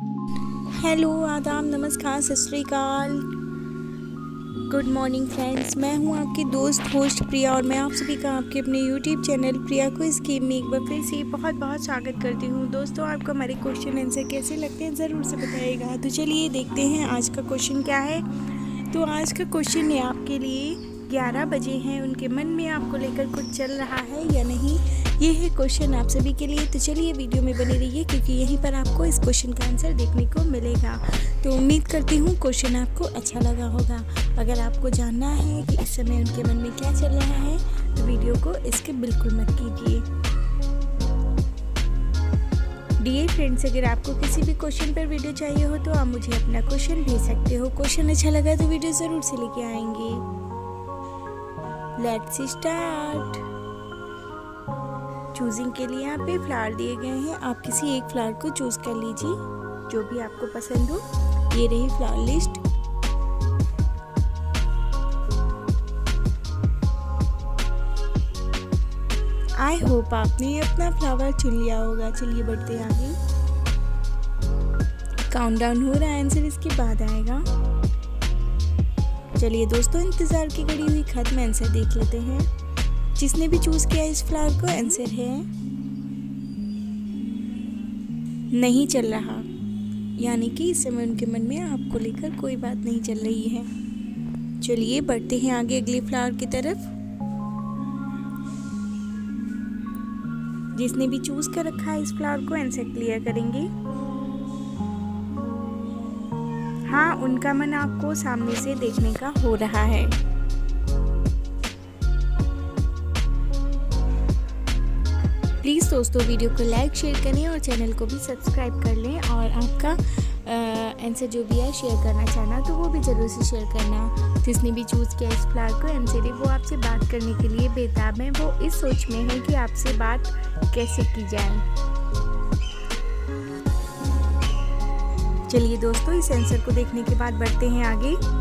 Hello आदाब, नमस्कार, सत श्रीकाल गुड मॉर्निंग फ्रेंड्स मैं हूँ आपकी दोस्त होस्ट प्रिया, और मैं आप सभी का आपके अपने यूट्यूब चैनल प्रिया को इस गेम में एक बार फिर से बहुत बहुत स्वागत करती हूँ। दोस्तों, आपको हमारे क्वेश्चन आंसर कैसे लगते हैं, ज़रूर से बताइएगा। तो चलिए देखते हैं आज का क्वेश्चन क्या है। तो आज का क्वेश्चन है आपके लिए ग्यारह बजे हैं, उनके मन में आपको लेकर कुछ चल रहा है या नहीं, ये है क्वेश्चन आप सभी के लिए। तो चलिए वीडियो में बने रहिए, क्योंकि यहीं पर आपको इस क्वेश्चन का आंसर देखने को मिलेगा। तो उम्मीद करती हूँ क्वेश्चन आपको अच्छा लगा होगा। अगर आपको जानना है कि इस समय उनके मन में क्या चल रहा है तो वीडियो को इसके बिल्कुल मत कीजिए। डियर फ्रेंड्स अगर आपको किसी भी क्वेश्चन पर वीडियो चाहिए हो तो आप मुझे अपना क्वेश्चन भेज सकते हो। क्वेश्चन अच्छा लगा तो वीडियो ज़रूर से लेके आएँगे। लेट्स स्टार्ट चूजिंग के लिए यहाँ पे फ्लावर दिए गए हैं। आप किसी एक फ्लावर को चूज़ कर लीजिए, जो भी आपको पसंद हो। ये रही फ्लावर लिस्ट आई होप आपने अपना फ्लावर चुन लिया होगा। चलिए बढ़ते आगे। काउंट डाउन हो रहा है आंसर इसके बाद आएगा। चलिए दोस्तों, इंतज़ार की घड़ी हुई खत्म आंसर देख लेते हैं। जिसने भी चूज़ किया इस फ्लावर को आंसर है। नहीं चल रहा। यानी कि इस समय उनके मन में आपको लेकर कोई बात नहीं चल रही है। चलिए, बढ़ते हैं आगे अगले फ्लावर की तरफ़। जिसने भी चूज़ कर रखा है इस फ्लावर को आंसर क्लियर करेंगे। हाँ उनका मन आपको सामने से देखने का हो रहा है। प्लीज़ दोस्तों, वीडियो को लाइक, शेयर करें और चैनल को भी सब्सक्राइब कर लें और आपका आंसर जो भी है शेयर करना चाहना तो वो भी ज़रूर से शेयर करना। जिसने भी चूज़ किया इस फ्लावर को है वो आपसे बात करने के लिए बेताब है। वो इस सोच में है कि आपसे बात कैसे की जाए। चलिए दोस्तों, इस आंसर को देखने के बाद बढ़ते हैं आगे।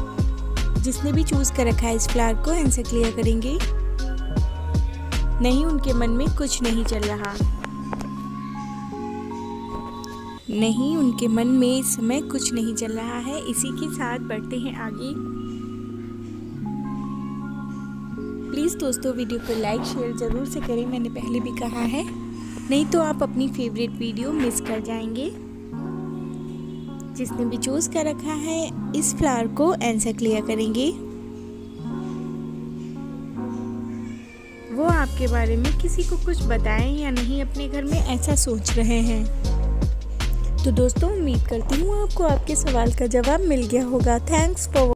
जिसने भी चूज़ कर रखा है इस फ्लावर को आंसर क्लियर करेंगे। नहीं, उनके मन में कुछ नहीं चल रहा। नहीं, उनके मन में इस समय कुछ नहीं चल रहा है। इसी के साथ बढ़ते हैं आगे। प्लीज़ दोस्तों वीडियो को लाइक शेयर ज़रूर से करें। मैंने पहले भी कहा है। नहीं तो आप अपनी फेवरेट वीडियो मिस कर जाएँगे। जिसने भी चूज़ कर रखा है, इस फ्लावर को आंसर क्लियर करेंगे। वो आपके बारे में किसी को कुछ बताएँ या नहीं, अपने घर में ऐसा सोच रहे हैं। तो दोस्तों, उम्मीद करती हूँ आपको आपके सवाल का जवाब मिल गया होगा। Thanks for